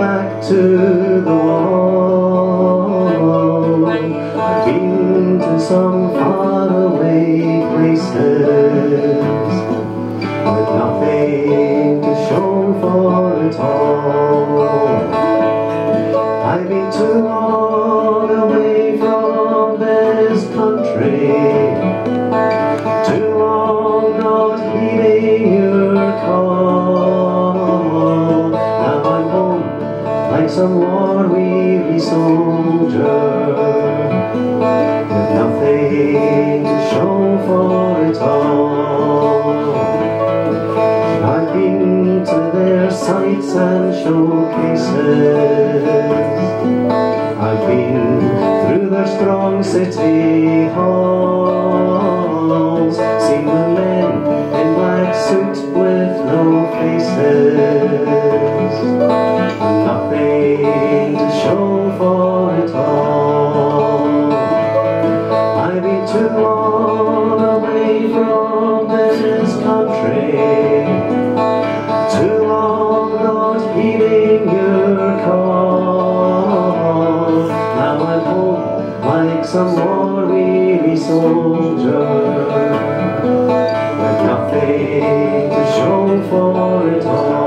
back to the wall. I've been to some faraway places it all. I've been to their sights and showcases. I've been through their strong city halls, seen the men in black suits with no faces, nothing to show for it all. I've been too long show for it all.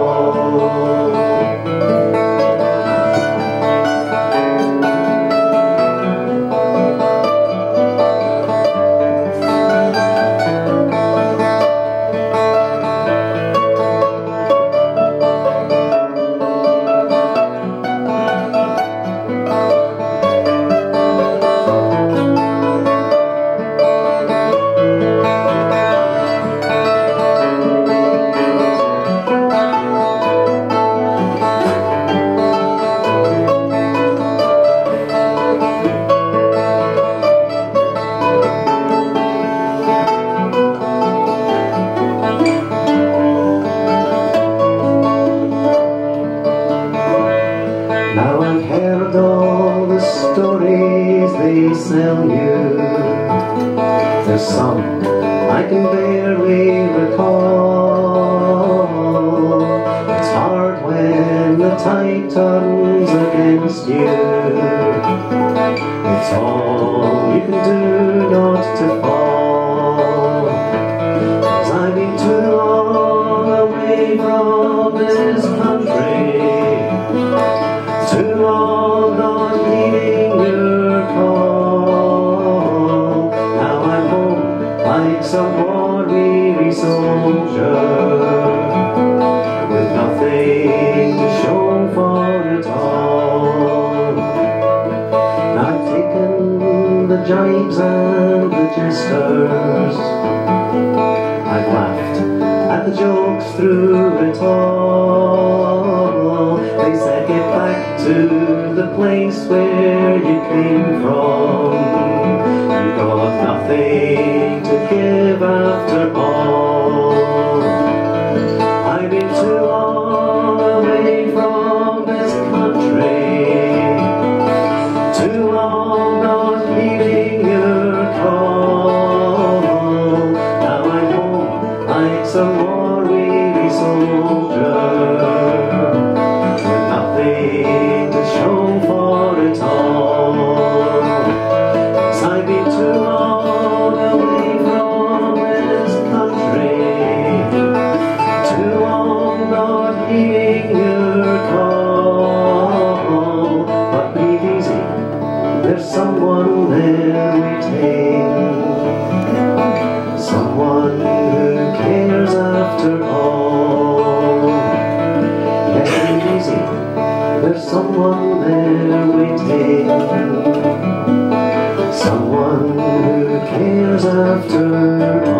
All you can do not to fall. I've been too long away from this country. Too long not heeding your call. Now I'm home like some war-weary soldier the jibes and the jesters. I've laughed at the jokes through it all. They said get back to the place where you came from. You got nothing someone there waiting. Someone who cares after all. Someone there waiting. Someone who cares after